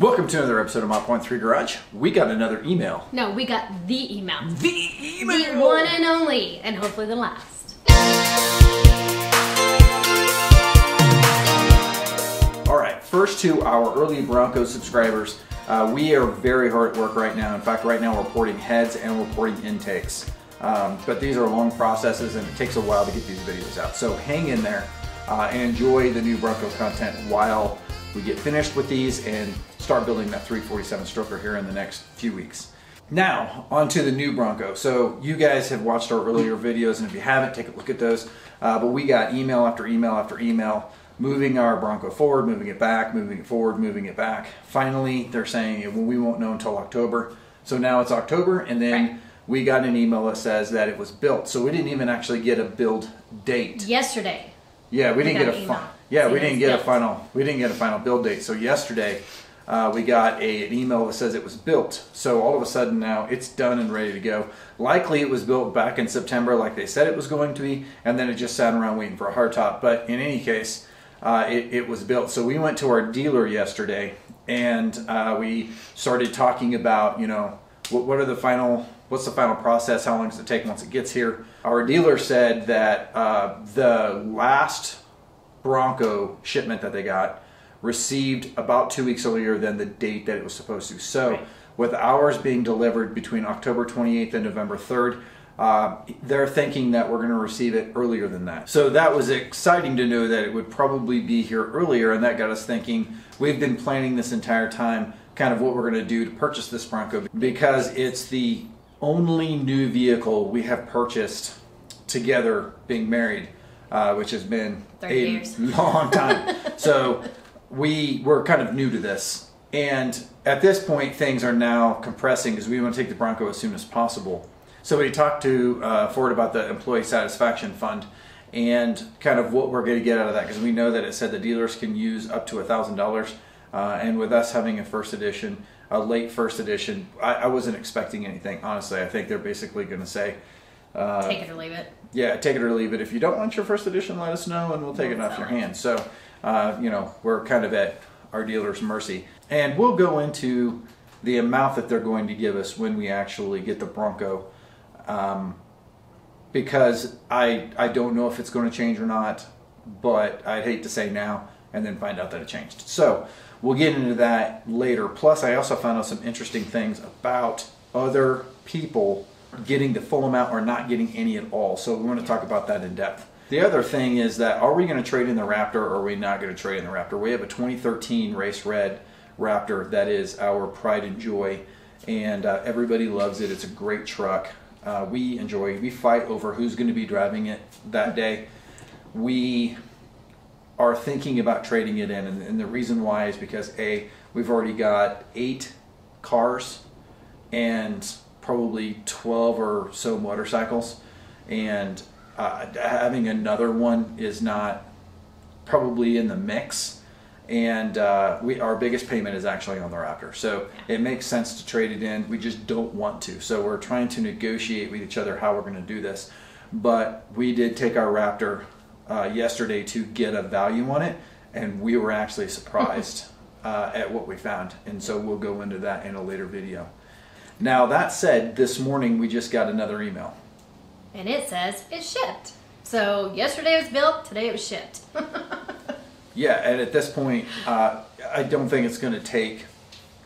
Welcome to another episode of Mile Point 3 Garage. We got another email. No, we got the email. The email! The one and only, and hopefully the last. All right, first to our early Bronco subscribers. Uh, we are very hard at work right now. In fact, right now we're porting heads and we're porting intakes. Um, but these are long processes and it takes a while to get these videos out. So hang in there uh, and enjoy the new Bronco content while we get finished with these and start building that 347 stroker here in the next few weeks. Now, onto the new Bronco. So you guys have watched our earlier videos, and if you haven't, take a look at those. Uh, but we got email after email after email, moving our Bronco forward, moving it back, moving it forward, moving it back. Finally, they're saying well, we won't know until October. So now it's October, and then Right. we got an email that says that it was built. So we didn't even actually get a build date. Yesterday. Yeah, we We didn't get a final. Yeah, we didn't get a final. We didn't get a final build date. So yesterday, uh, we got a, an email that says it was built. So all of a sudden now it's done and ready to go. Likely it was built back in September, like they said it was going to be, and then it just sat around waiting for a hardtop. But in any case, uh, it, it was built. So we went to our dealer yesterday, and uh, we started talking about, you know, what, what are the final what's the final process how long does it take once it gets here our dealer said that uh, the last bronco shipment that they got received about two weeks earlier than the date that it was supposed to so Right. with ours being delivered between october 28th and november 3rd uh, they're thinking that we're going to receive it earlier than that. So that was exciting to know that it would probably be here earlier, and that got us thinking. We've been planning this entire time, kind of what we're going to do to purchase this Bronco because it's the only new vehicle we have purchased together, being married, uh, which has been a years. long time. so we were kind of new to this, and at this point, things are now compressing because we want to take the Bronco as soon as possible. So we talked to uh, Ford about the employee satisfaction fund and kind of what we're going to get out of that because we know that it said the dealers can use up to a thousand dollars, uh, and with us having a first edition, a late first edition, I, I wasn't expecting anything. Honestly, I think they're basically going to say, uh, Take it or leave it. yeah, take it or leave it. If you don't want your first edition, let us know and we'll take it We'll off your it. hands. So, uh, you know, we're kind of at our dealer's mercy. And we'll go into the amount that they're going to give us when we actually get the Bronco. Um, because I, I don't know if it's going to change or not, but I'd hate to say now and then find out that it changed. So we'll get into that later. Plus, I also found out some interesting things about other people getting the full amount or not getting any at all. So we want to talk about that in depth. The other thing is that are we going to trade in the Raptor or are we not going to trade in the Raptor? We have a 2013 race red Raptor that is our pride and joy, and uh, everybody loves it. It's a great truck. Uh, we enjoy. We fight over who's going to be driving it that day. We are thinking about trading it in, and, and the reason why is because a we've already got eight cars and probably 12 or so motorcycles. And uh, having another one is not probably in the mix. And uh, we our biggest payment is actually on the raptor. So it makes sense to trade it in. We just don't want to. So we're trying to negotiate with each other how we're going to do this. But we did take our raptor uh, yesterday to get a value on it and we were actually surprised uh, at what we found. And so we'll go into that in a later video now that said this morning we just got another email And it says it's shipped. So yesterday it was built, today it was shipped. Yeah, and at this point, uh, I don't think it's going to take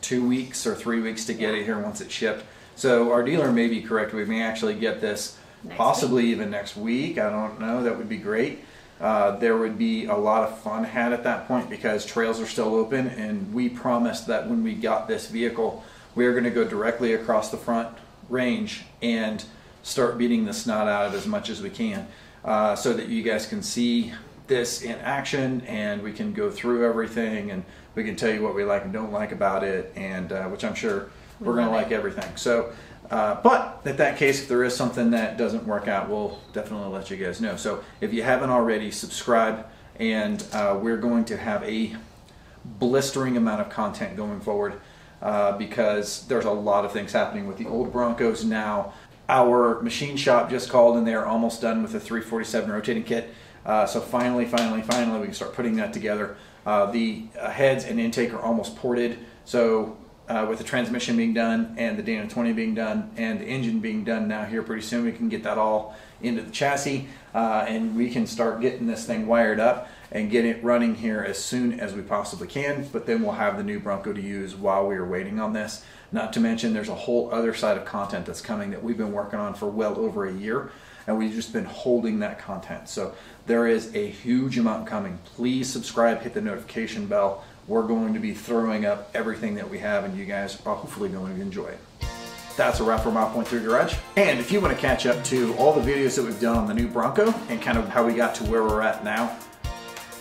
two weeks or three weeks to get it here once it's shipped. So our dealer may be correct. We may actually get this Next possibly even next week. I don't know. That would be great. Uh, there would be a lot of fun had at that point because trails are still open, and we promised that when we got this vehicle, we are going to go directly across the front range and start beating the snot out of as much as we can, uh, so that you guys can see this in action and we can go through everything and we can tell you what we like and don't like about it, and uh, which I'm sure We we're going to like everything. So. Uh, but in that case, if there is something that doesn't work out, we'll definitely let you guys know. So if you haven't already, subscribe, and uh, we're going to have a blistering amount of content going forward uh, because there's a lot of things happening with the old Broncos now. Our machine shop just called and they're almost done with the 347 rotating kit. Uh, so finally, finally, finally, we can start putting that together. Uh, the uh, heads and intake are almost ported. So uh, with the transmission being done and the Dana 20 being done and the engine being done now here pretty soon, we can get that all into the chassis uh, and we can start getting this thing wired up and get it running here as soon as we possibly can. But then we'll have the new Bronco to use while we are waiting on this. Not to mention, there's a whole other side of content that's coming that we've been working on for well over a year, and we've just been holding that content. So there is a huge amount coming. Please subscribe, hit the notification bell. We're going to be throwing up everything that we have, and you guys are hopefully going to enjoy it. That's a wrap for Mile Point 3 Garage. And if you want to catch up to all the videos that we've done on the new Bronco and kind of how we got to where we're at now,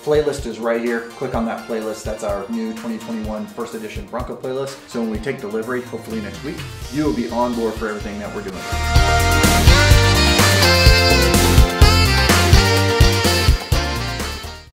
playlist is right here. Click on that playlist. That's our new 2021 first edition Bronco playlist. So when we take delivery, hopefully next week, you will be on board for everything that we're doing.